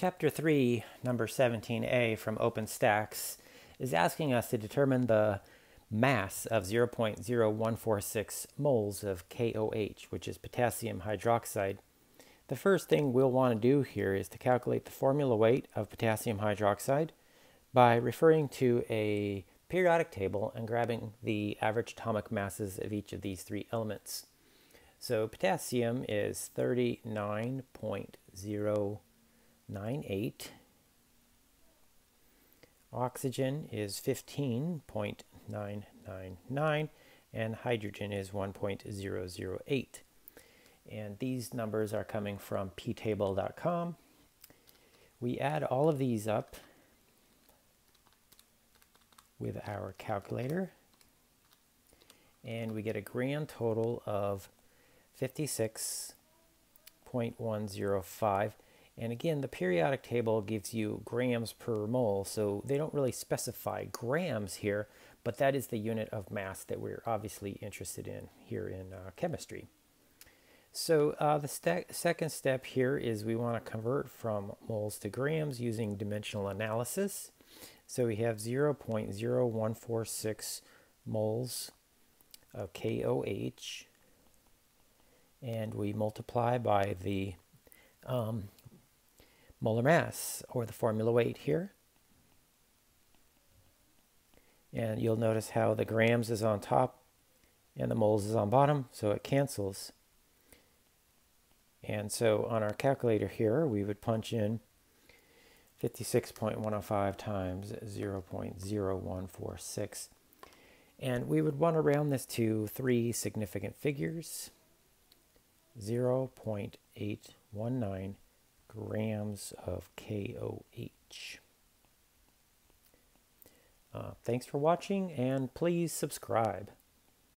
Chapter 3, number 17a from OpenStax is asking us to determine the mass of 0.0146 moles of KOH, which is potassium hydroxide. The first thing we'll want to do here is to calculate the formula weight of potassium hydroxide by referring to a periodic table and grabbing the average atomic masses of each of these three elements. So potassium is 39.0 98. Oxygen is 15.999 and hydrogen is 1.008. And these numbers are coming from ptable.com. We add all of these up with our calculator and we get a grand total of 56.105 and again, the periodic table gives you grams per mole, so they don't really specify grams here, but that is the unit of mass that we're obviously interested in here in uh, chemistry. So uh, the second step here is we want to convert from moles to grams using dimensional analysis. So we have 0.0146 moles of KOH, and we multiply by the um, molar mass or the formula weight here. And you'll notice how the grams is on top and the moles is on bottom, so it cancels. And so on our calculator here, we would punch in 56.105 times 0.0146. And we would want to round this to three significant figures, 0.819 grams of KOH. Uh, thanks for watching and please subscribe.